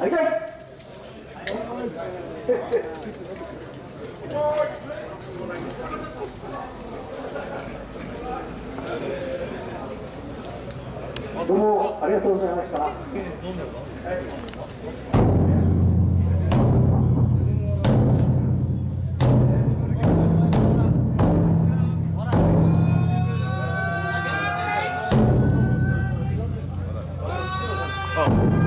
はい、どうもありがとうございました。Oh.